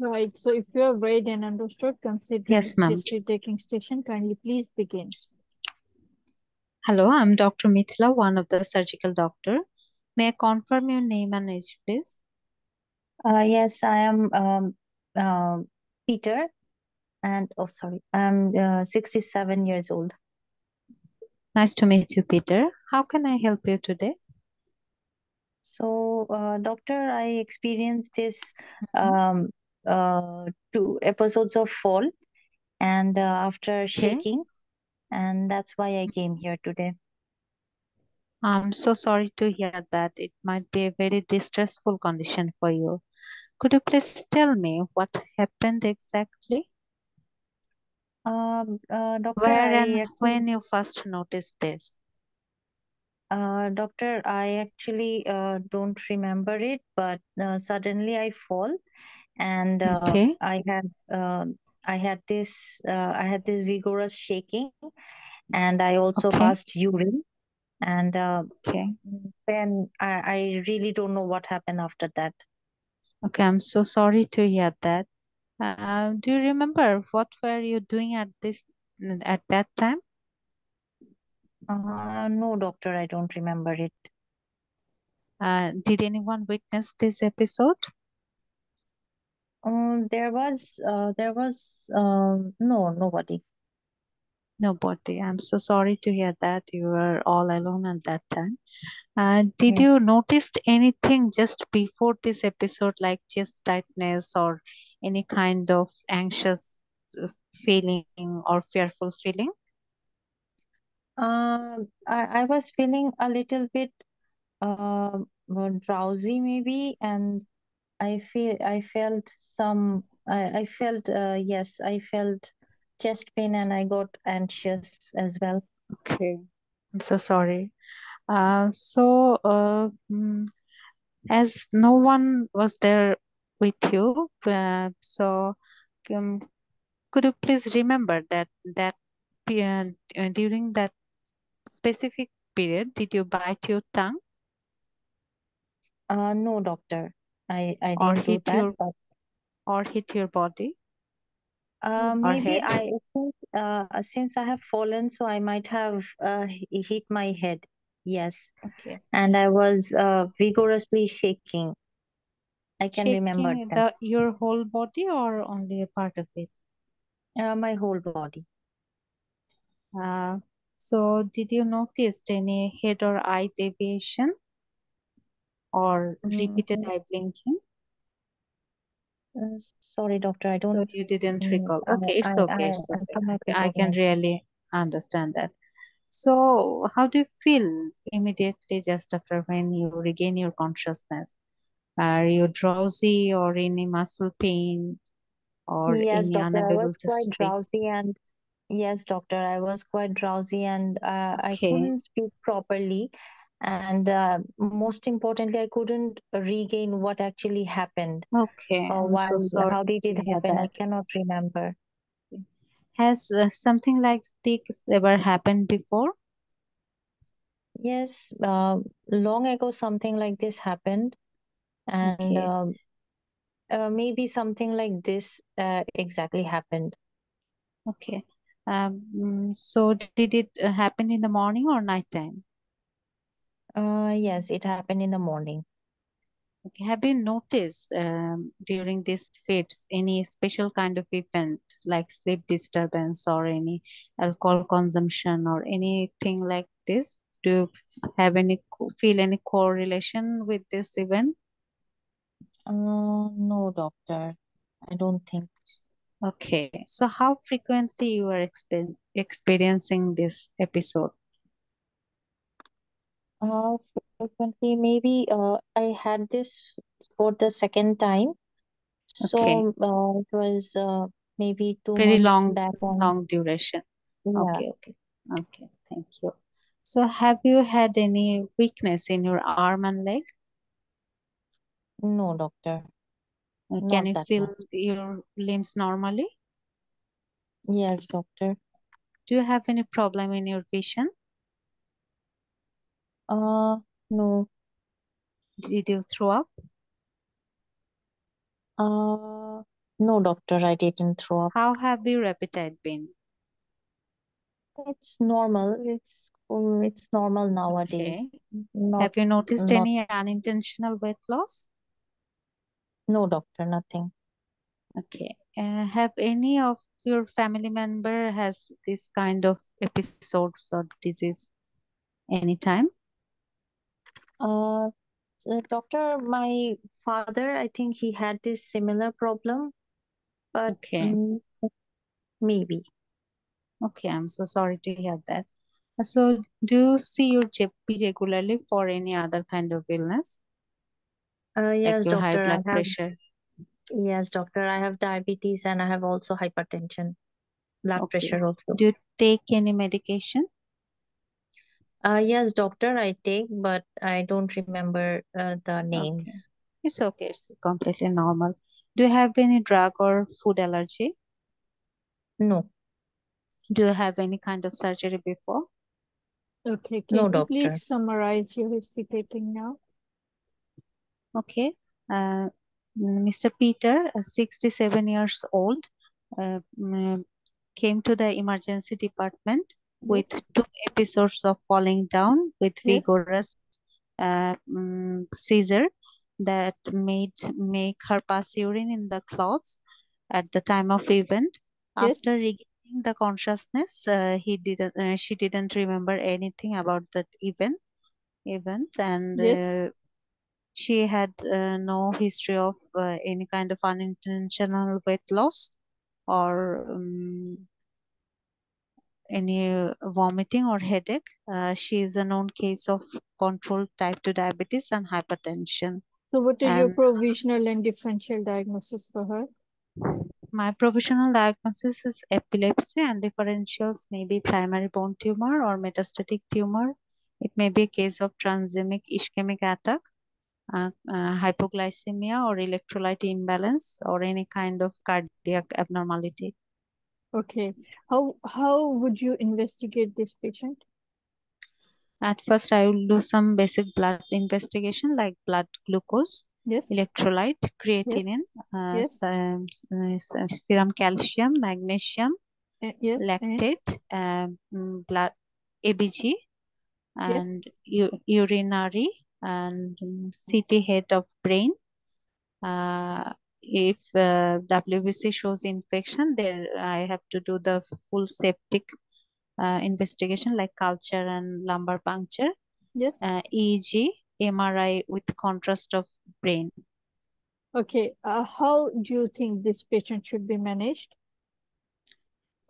Right. So if you have read and understood, considering Yes, ma'am. history taking station, kindly please begin. Hello, I'm Dr. Mithila, one of the surgical doctor. May I confirm your name and age, please? Uh, yes, I am um, uh, Peter, and oh, sorry, I'm uh, 67 years old. Nice to meet you, Peter. How can I help you today? So, uh, doctor, I experienced this Mhm. um, uh, two episodes of fall, and uh, after shaking, and that's why I came here today. I'm so sorry to hear that. It might be a very distressful condition for you. Could you please tell me what happened exactly? Um, uh, doctor, Where and actually, when you first noticed this? uh, doctor, I actually uh, don't remember it, but uh, suddenly I fall, and uh, Okay. I had uh, I had this uh, I had this vigorous shaking, and I also Okay. passed urine, and uh, Okay. then I, I really don't know what happened after that. Okay. I'm so sorry to hear that. Uh, do you remember what were you doing at this at that time? Uh, no, doctor, I don't remember it. Uh, did anyone witness this episode? Um, there was uh, there was um, no nobody. Nobody. I'm so sorry to hear that you were all alone at that time. Uh, did you notice anything just before this episode, like chest tightness or any kind of anxious uh, feeling or fearful feeling? Um, I, I was feeling a little bit uh, uh, drowsy maybe, and I feel I felt some I, I felt uh, yes, I felt chest pain and I got anxious as well. Okay, I'm so sorry. Uh, so, uh, mm, as no one was there with you, uh, so um, could you please remember that that uh, uh, during that specific period, did you bite your tongue Uh, no, doctor, I I or didn't do hit that, your but or hit your body uh, or maybe head? I since uh since I have fallen, so I might have uh hit my head. Yes, Okay. and I was uh vigorously shaking. I can remember that. the your whole body or only a part of it? Uh, my whole body. Uh, so did you notice any head or eye deviation or repeated Mm, eye blinking? uh, sorry, doctor, I don't. you didn't mm, recall. Okay, I it's okay, I, it's okay. I, can really understand that. So how do you feel immediately just after when you regain your consciousness? Are you drowsy or any muscle pain or Yes, doctor, I was quite speak? drowsy and yes, doctor, I was quite drowsy and uh, I couldn't speak properly. And uh, most importantly, I couldn't regain what actually happened. okay. Or I'm so sorry how did it happen? I cannot remember. Has uh, something like this ever happened before? Yes, uh, long ago, something like this happened. And Okay, um uh, maybe something like this uh, exactly happened. okay. Um, so did it uh, happen in the morning or night time? Uh, yes, it happened in the morning. Okay. Have you noticed um, during these fits any special kind of event like sleep disturbance or any alcohol consumption or anything like this? Do you have any feel any correlation with this event? Uh, no, doctor. I don't think. Okay. So how frequently you are exper experiencing this episode? Uh, frequently, maybe uh, I had this for the second time. Okay. So uh, it was uh, maybe two Very months long, back on. long duration. Yeah, Okay, okay, okay. Thank you. So have you had any weakness in your arm and leg? no, doctor, Uh, not Can you that feel much. your limbs normally? Yes, doctor. Do you have any problem in your vision? Uh, no. Did you throw up? Uh, no, doctor, I didn't throw up. How have your appetite been? It's normal. It's oh, it's normal nowadays. Okay. Not Have you noticed not any unintentional weight loss? no, doctor, nothing. Okay. Uh, have any of your family member has this kind of episodes or disease anytime? Uh, so doctor, my father, I think he had this similar problem, but Okay. mm, maybe. Okay, I'm so sorry to hear that. Uh, So, do you see your GP regularly for any other kind of illness, Uh, like yes, your high doctor, I blood have pressure? yes, doctor, I have diabetes and I have also hypertension, blood Okay. pressure also. Do you take any medication? Uh, yes, doctor, I take, but I don't remember uh, the Okay. names. It's okay. It's completely normal. Do you have any drug or food allergy? No, Do you have any kind of surgery before? Okay, no, can you doctor. please summarize your history taking now? Okay. Uh, Mr. Peter, uh, 67 years old, uh, mm, came to the emergency department with two episodes of falling down with yes, vigorous uh, mm, seizure that made make her pass urine in the clothes at the time of event. yes, After regaining the consciousness, uh, he didn't uh, she didn't remember anything about that event event and yes. uh, she had uh, no history of uh, any kind of unintentional weight loss or um, any uh, vomiting or headache. Uh, she is a known case of controlled type 2 diabetes and hypertension. So what is your provisional and differential diagnosis for her? my provisional diagnosis is epilepsy, and differentials may be primary bone tumor or metastatic tumor. It may be a case of transient ischemic attack, uh, uh, hypoglycemia, or electrolyte imbalance, or any kind of cardiac abnormality. Okay. How how would you investigate this patient? At first, I will do some basic blood investigation like blood glucose, Yes, electrolyte, yes, creatinine, uh, yes, um, uh, serum calcium, magnesium, eh, yes, lactate, um, mm, blood ABG, yes, and u urinary and um, CT head of brain. If uh, WBC shows infection, there I have to do the full septic uh, investigation like culture and lumbar puncture, yes. uh, EEG, MRI with contrast of brain. Okay. Uh, how do you think this patient should be managed?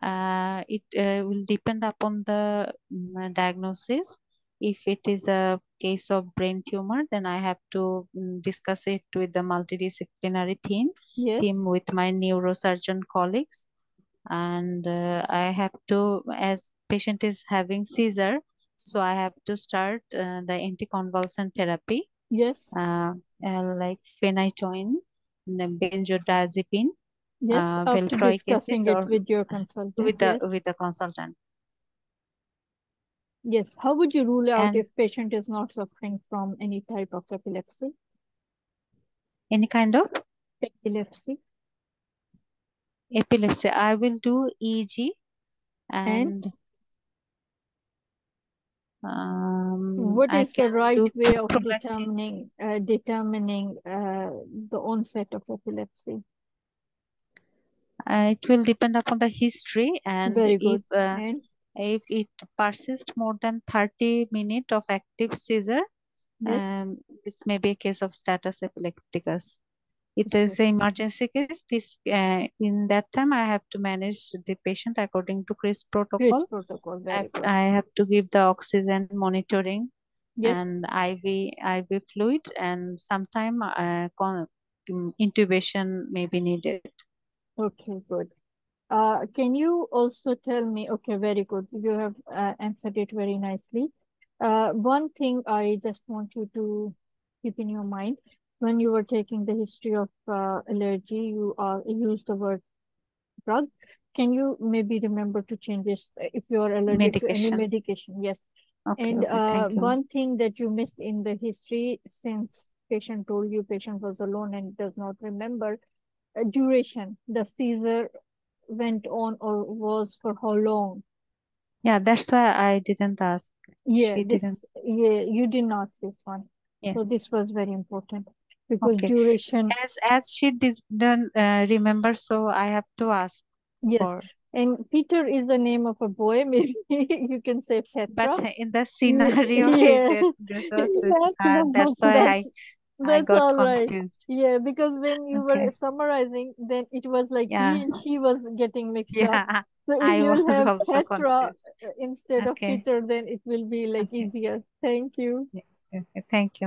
Uh, it uh, will depend upon the mm, diagnosis. If it is a case of brain tumor, then I have to mm, discuss it with the multidisciplinary team, Yes, team with my neurosurgeon colleagues. And uh, I have to, as patient is having seizure, so I have to start uh, the anticonvulsant therapy, yes, uh, like phenytoin, benzodiazepine, yes. uh, After discussing it or with your consultant, with the yes, with the consultant. Yes. How would you rule out And if patient is not suffering from any type of epilepsy? any kind of? Epilepsy. Epilepsy, I will do EEG and? and Um, What I is the right way of determining uh, determining uh, the onset of epilepsy? Uh, it will depend upon the history and Very if uh, And if it persists more than 30 minutes of active seizure, yes, um, this may be a case of status epilepticus. It okay. is an emergency case. This uh, in that time I have to manage the patient according to Chris protocol. protocol. I Very have, good. I have to give the oxygen monitoring Yes. and IV IV fluid and sometime uh, um, intubation may be needed. Okay, good. Uh, can you also tell me, okay, very good. You have uh, answered it very nicely. Uh, one thing I just want you to keep in your mind when you were taking the history of uh, allergy, you uh, used the word drug. Can you maybe remember to change this uh, if you are allergic to any Medication. medication? Yes. Okay, And okay, uh, one thing that you missed in the history, since patient told you patient was alone and does not remember, uh, duration, the seizure went on or was for how long? Yeah, that's why I didn't ask. Yeah, She didn't. this, yeah, you didn't ask this one. Yes. So this was very important because Okay. duration, As as she didn't uh, remember, so I have to ask yes. for. And Peter is the name of a boy, maybe you can say Petra. But in the scenario, yeah. that this was That's no, that's why I that's I got all right. confused. Yeah, because when you Okay. were summarizing, then it was like he and she was getting mixed up. Yeah. So if I you have Petra uh, instead of Peter, then it will be like Okay. easier. Thank you. Yeah. Okay. Thank you.